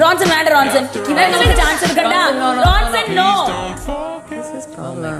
రాన్సన్ వేണ്ട రాన్సన్ ఇవే ఛాన్స్ కన్నా రాన్సన్ నో This is problem.